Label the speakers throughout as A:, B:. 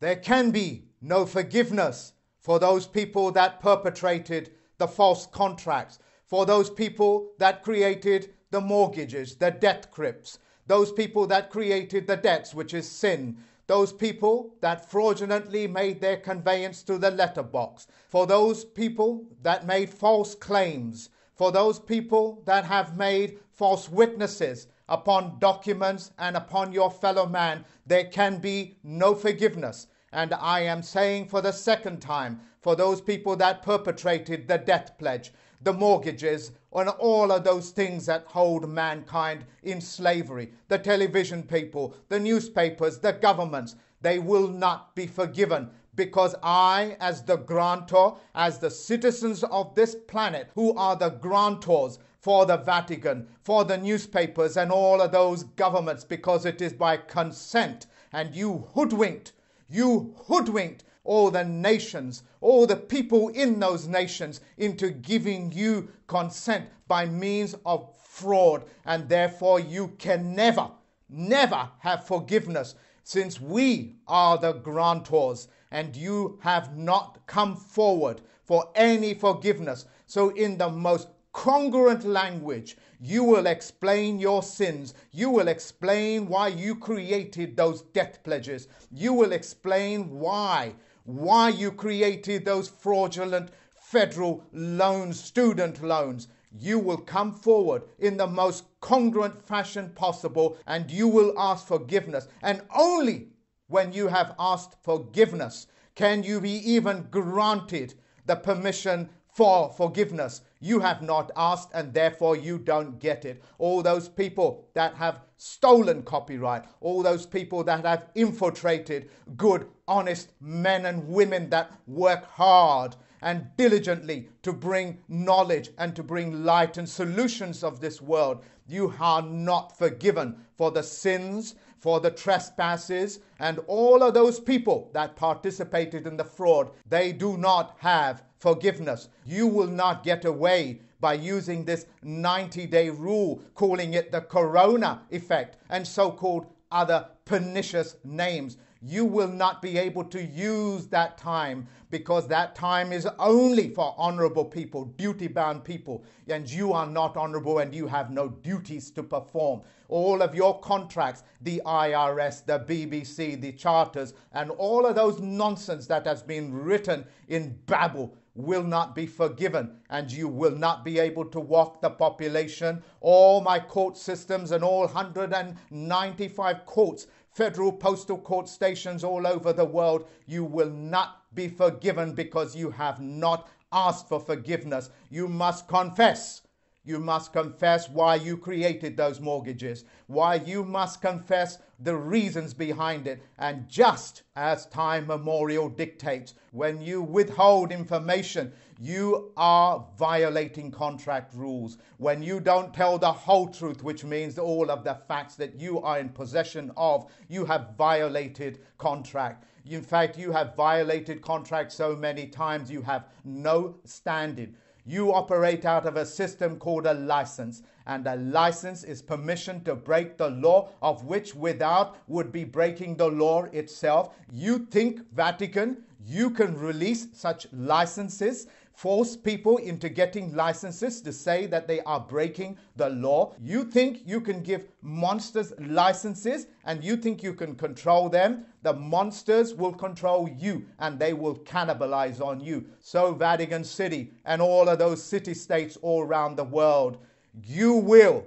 A: There can be no forgiveness for those people that perpetrated the false contracts, for those people that created the mortgages, the debt crypts, those people that created the debts, which is sin, those people that fraudulently made their conveyance to the letterbox, for those people that made false claims, for those people that have made false witnesses upon documents and upon your fellow man, there can be no forgiveness. And I am saying for the second time, for those people that perpetrated the death pledge, the mortgages, and all of those things that hold mankind in slavery, the television people, the newspapers, the governments, they will not be forgiven because I, as the grantor, as the citizens of this planet, who are the grantors for the Vatican, for the newspapers, and all of those governments, because it is by consent, and you hoodwinked you hoodwinked all the nations, all the people in those nations into giving you consent by means of fraud. And therefore, you can never, never have forgiveness since we are the grantors and you have not come forward for any forgiveness. So, in the most congruent language, you will explain your sins. You will explain why you created those death pledges. You will explain why, why you created those fraudulent federal loans, student loans. You will come forward in the most congruent fashion possible and you will ask forgiveness. And only when you have asked forgiveness can you be even granted the permission for forgiveness. You have not asked, and therefore you don't get it. All those people that have stolen copyright, all those people that have infiltrated good, honest men and women that work hard and diligently to bring knowledge and to bring light and solutions of this world, you are not forgiven for the sins, for the trespasses, and all of those people that participated in the fraud. They do not have forgiveness. You will not get away by using this 90 day rule, calling it the corona effect, and so called other pernicious names. You will not be able to use that time because that time is only for honorable people, duty bound people, and you are not honorable and you have no duties to perform. All of your contracts, the IRS, the BBC, the charters, and all of those nonsense that has been written in Babel will not be forgiven and you will not be able to walk the population. All my court systems and all 195 courts, federal postal court stations all over the world, you will not be forgiven because you have not asked for forgiveness. You must confess you must confess why you created those mortgages, why you must confess the reasons behind it. And just as time memorial dictates, when you withhold information, you are violating contract rules. When you don't tell the whole truth, which means all of the facts that you are in possession of, you have violated contract. In fact, you have violated contract so many times you have no standing. You operate out of a system called a license, and a license is permission to break the law, of which without would be breaking the law itself. You think, Vatican, you can release such licenses force people into getting licenses to say that they are breaking the law. You think you can give monsters licenses and you think you can control them. The monsters will control you and they will cannibalize on you. So, Vatican City and all of those city states all around the world, you will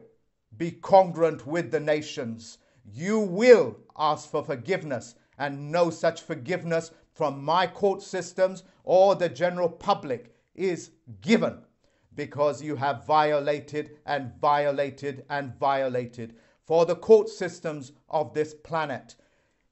A: be congruent with the nations. You will ask for forgiveness and no such forgiveness from my court systems or the general public is given because you have violated and violated and violated. For the court systems of this planet,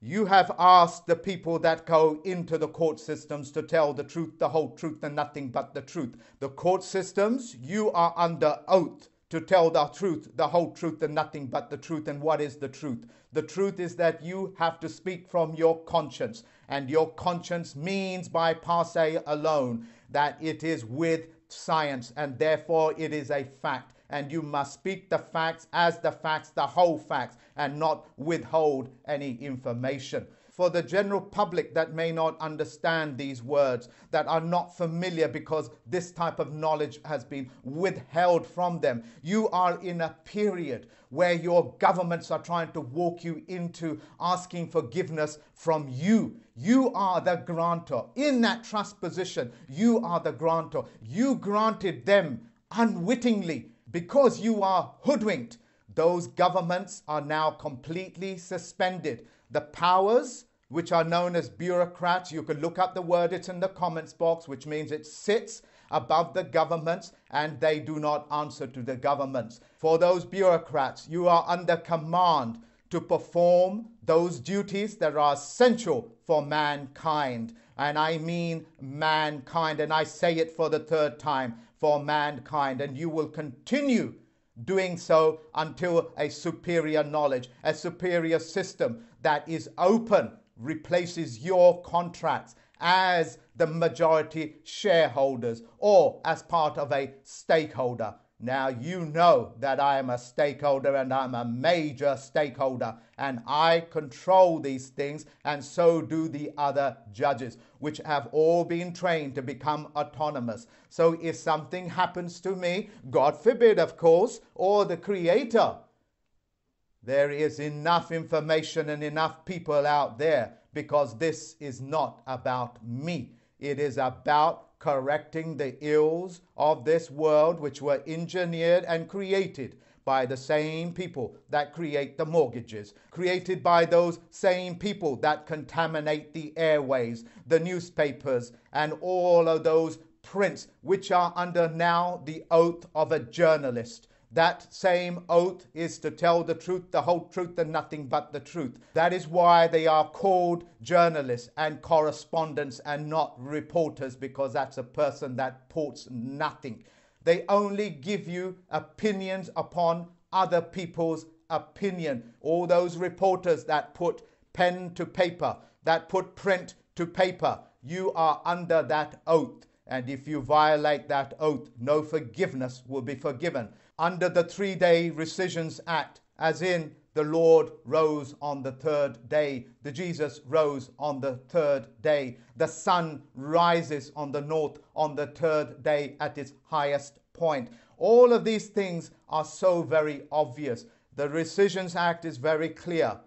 A: you have asked the people that go into the court systems to tell the truth, the whole truth, and nothing but the truth. The court systems, you are under oath to tell the truth, the whole truth, and nothing but the truth. And what is the truth? The truth is that you have to speak from your conscience, and your conscience means by passe alone that it is with science and therefore it is a fact. And you must speak the facts as the facts, the whole facts, and not withhold any information. For the general public that may not understand these words, that are not familiar because this type of knowledge has been withheld from them. You are in a period where your governments are trying to walk you into asking forgiveness from you. You are the grantor. In that trust position, you are the grantor. You granted them unwittingly because you are hoodwinked. Those governments are now completely suspended. The powers which are known as bureaucrats. You can look up the word, it's in the comments box, which means it sits above the governments and they do not answer to the governments. For those bureaucrats, you are under command to perform those duties that are essential for mankind. And I mean mankind, and I say it for the third time for mankind. And you will continue doing so until a superior knowledge, a superior system that is open replaces your contracts as the majority shareholders or as part of a stakeholder. Now, you know that I am a stakeholder and I'm a major stakeholder, and I control these things, and so do the other judges, which have all been trained to become autonomous. So, if something happens to me, God forbid, of course, or the Creator, there is enough information and enough people out there because this is not about me. It is about correcting the ills of this world, which were engineered and created by the same people that create the mortgages, created by those same people that contaminate the airways, the newspapers, and all of those prints which are under now the oath of a journalist. That same oath is to tell the truth, the whole truth, and nothing but the truth. That is why they are called journalists and correspondents and not reporters, because that's a person that ports nothing. They only give you opinions upon other people's opinion. All those reporters that put pen to paper, that put print to paper, you are under that oath. And if you violate that oath, no forgiveness will be forgiven under the three day rescissions act, as in the Lord rose on the third day. The Jesus rose on the third day. The sun rises on the north on the third day at its highest point. All of these things are so very obvious. The Rescissions Act is very clear.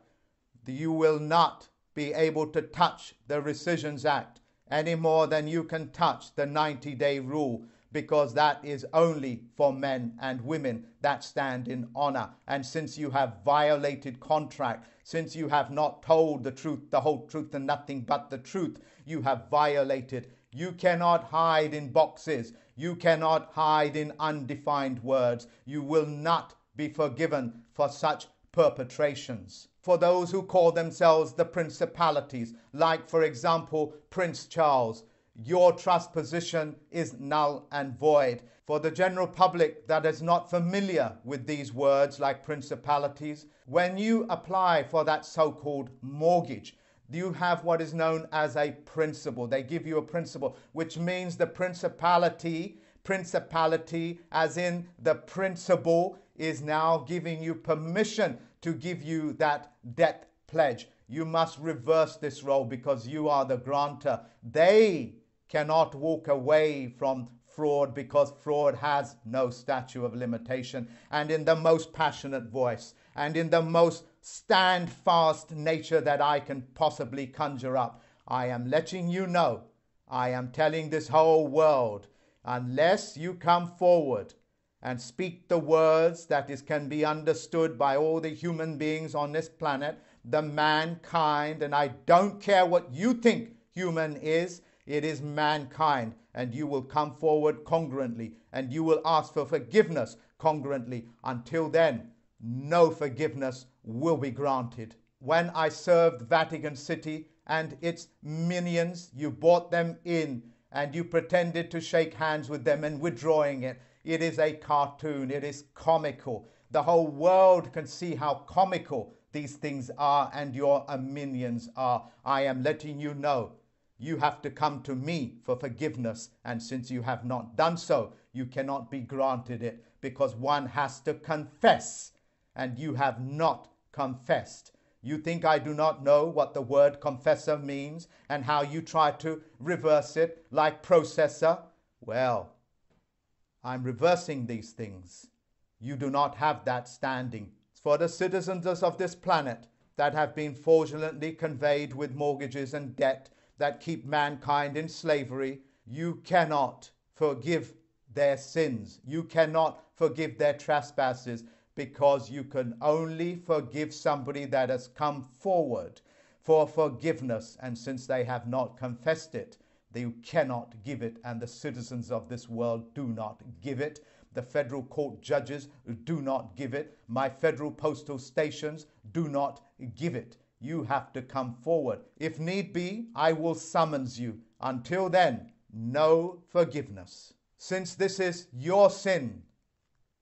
A: You will not be able to touch the Rescissions Act any more than you can touch the 90 day rule because that is only for men and women that stand in honor. And since you have violated contract, since you have not told the truth, the whole truth, and nothing but the truth, you have violated. You cannot hide in boxes. You cannot hide in undefined words. You will not be forgiven for such perpetrations. For those who call themselves the principalities, like, for example, Prince Charles, your trust position is null and void. For the general public that is not familiar with these words like principalities, when you apply for that so called mortgage, you have what is known as a principal. They give you a principal, which means the principality, principality, as in the principal, is now giving you permission to give you that debt pledge. You must reverse this role because you are the grantor. They cannot walk away from fraud because fraud has no statute of limitation. And in the most passionate voice and in the most stand fast nature that I can possibly conjure up, I am letting you know, I am telling this whole world, unless you come forward and speak the words that is, can be understood by all the human beings on this planet, the mankind, and I don't care what you think human is, it is mankind, and you will come forward congruently and you will ask for forgiveness congruently. Until then, no forgiveness will be granted. When I served Vatican City and its minions, you brought them in and you pretended to shake hands with them and withdrawing it. It is a cartoon, it is comical. The whole world can see how comical these things are and your minions are. I am letting you know you have to come to me for forgiveness. And since you have not done so, you cannot be granted it because one has to confess, and you have not confessed. You think I do not know what the word confessor means and how you try to reverse it like processor? Well, I'm reversing these things. You do not have that standing. For the citizens of this planet that have been fraudulently conveyed with mortgages and debt that keep mankind in slavery, you cannot forgive their sins. You cannot forgive their trespasses because you can only forgive somebody that has come forward for forgiveness. And since they have not confessed it, they cannot give it, and the citizens of this world do not give it. The federal court judges do not give it. My federal postal stations do not give it. You have to come forward. If need be, I will summons you. Until then, no forgiveness. Since this is your sin,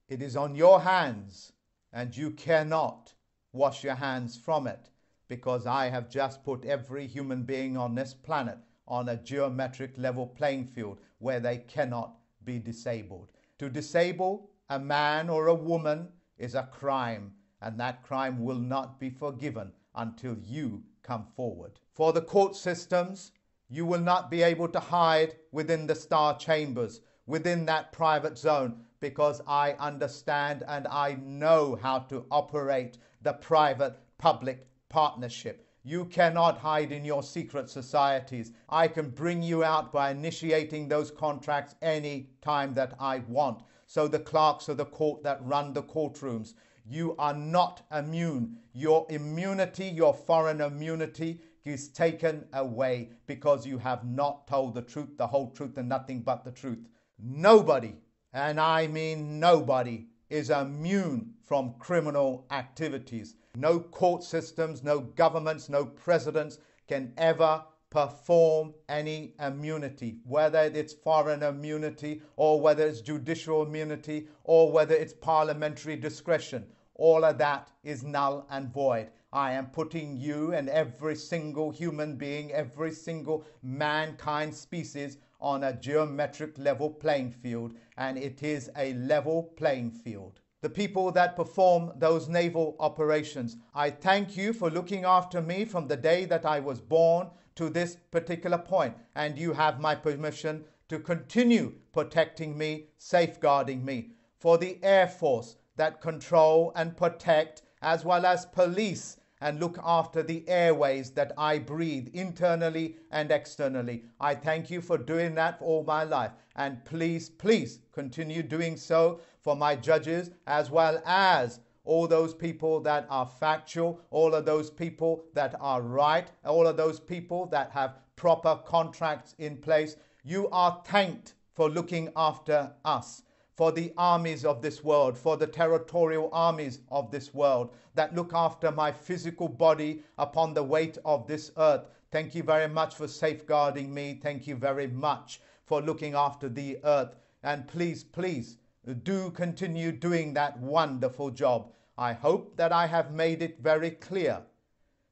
A: it is on your hands, and you cannot wash your hands from it because I have just put every human being on this planet on a geometric level playing field where they cannot be disabled. To disable a man or a woman is a crime, and that crime will not be forgiven until you come forward. For the court systems, you will not be able to hide within the star chambers, within that private zone, because I understand and I know how to operate the private public partnership. You cannot hide in your secret societies. I can bring you out by initiating those contracts any time that I want. So, the clerks of the court that run the courtrooms, you are not immune. Your immunity, your foreign immunity, is taken away because you have not told the truth, the whole truth, and nothing but the truth. Nobody, and I mean nobody, is immune from criminal activities. No court systems, no governments, no presidents can ever perform any immunity, whether it's foreign immunity or whether it's judicial immunity or whether it's parliamentary discretion. All of that is null and void. I am putting you and every single human being, every single mankind species on a geometric level playing field, and it is a level playing field the people that perform those naval operations. I thank you for looking after me from the day that I was born to this particular point, and you have my permission to continue protecting me, safeguarding me. For the Air Force that control and protect, as well as police and look after the airways that I breathe internally and externally. I thank you for doing that for all my life. And please, please continue doing so for my judges as well as all those people that are factual, all of those people that are right, all of those people that have proper contracts in place. You are thanked for looking after us for the armies of this world, for the territorial armies of this world that look after my physical body upon the weight of this earth. Thank you very much for safeguarding me. Thank you very much for looking after the earth. And please, please do continue doing that wonderful job. I hope that I have made it very clear.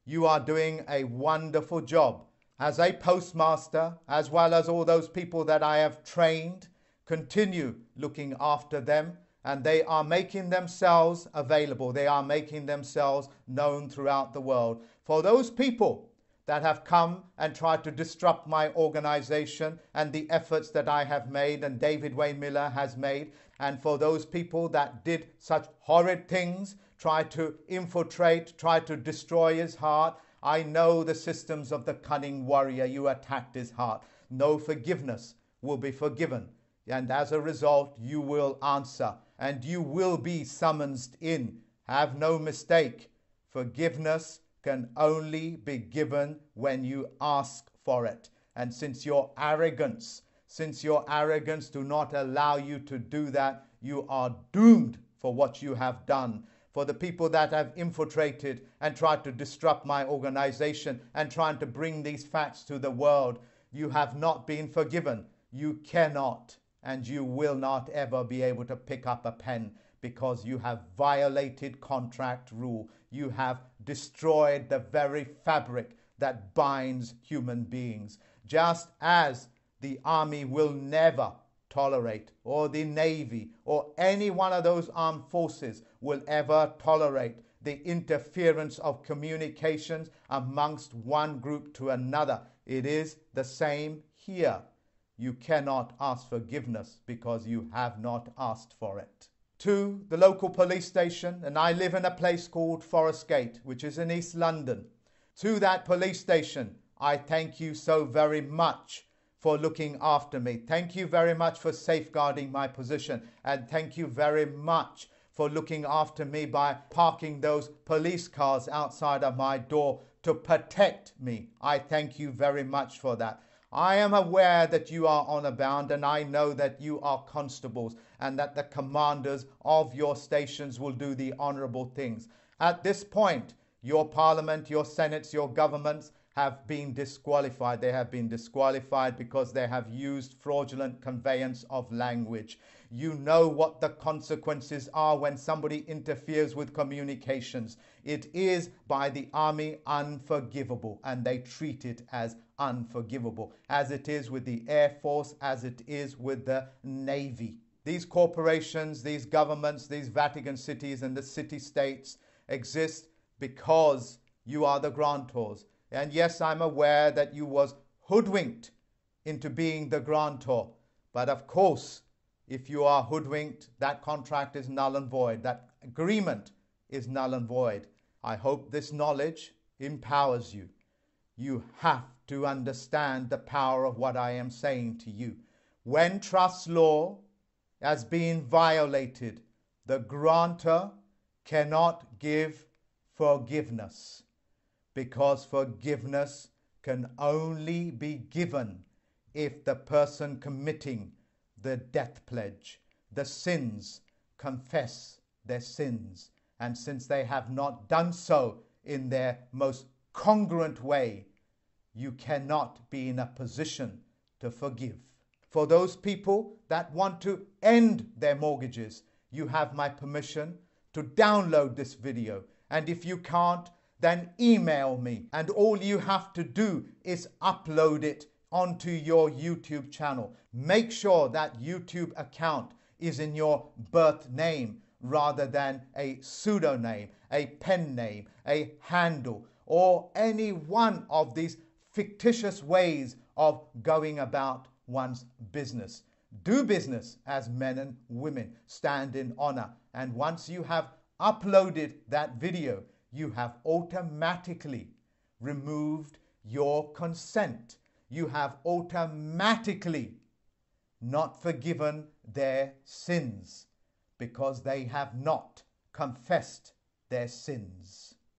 A: You are doing a wonderful job as a postmaster, as well as all those people that I have trained continue looking after them and they are making themselves available. They are making themselves known throughout the world. For those people that have come and tried to disrupt my organization and the efforts that I have made and David Wynn Miller has made, and for those people that did such horrid things, try to infiltrate, try to destroy his heart, I know the systems of the cunning warrior. You attacked his heart. No forgiveness will be forgiven and as a result, you will answer and you will be summoned in. Have no mistake. Forgiveness can only be given when you ask for it. And since your arrogance, since your arrogance do not allow you to do that, you are doomed for what you have done. For the people that have infiltrated and tried to disrupt my organization and trying to bring these facts to the world, you have not been forgiven. You cannot and you will not ever be able to pick up a pen because you have violated contract rule. You have destroyed the very fabric that binds human beings. Just as the army will never tolerate, or the navy, or any one of those armed forces will ever tolerate the interference of communications amongst one group to another. It is the same here. You cannot ask forgiveness because you have not asked for it. To the local police station, and I live in a place called Forest Gate, which is in East London. To that police station, I thank you so very much for looking after me. Thank you very much for safeguarding my position. And thank you very much for looking after me by parking those police cars outside of my door to protect me. I thank you very much for that. I am aware that you are honour bound, and I know that you are constables, and that the commanders of your stations will do the honourable things. At this point, your parliament, your senates, your governments have been disqualified. They have been disqualified because they have used fraudulent conveyance of language. You know what the consequences are when somebody interferes with communications. It is by the army unforgivable, and they treat it as unforgivable, as it is with the Air Force, as it is with the Navy. These corporations, these governments, these Vatican cities, and the city states exist because you are the grantors. And yes, I'm aware that you was hoodwinked into being the grantor. But of course, if you are hoodwinked, that contract is null and void. That agreement is null and void. I hope this knowledge empowers you. You have to understand the power of what I am saying to you. When trust law has been violated, the grantor cannot give forgiveness because forgiveness can only be given if the person committing the death pledge. The sins confess their sins. And since they have not done so in their most congruent way, you cannot be in a position to forgive. For those people that want to end their mortgages, you have my permission to download this video. And if you can't, then email me. And all you have to do is upload it onto your YouTube channel. Make sure that YouTube account is in your birth name rather than a pseudonym, a pen name, a handle, or any one of these fictitious ways of going about one's business. Do business as men and women, stand in honor. And once you have uploaded that video, you have automatically removed your consent you have automatically not forgiven their sins because they have not confessed their sins.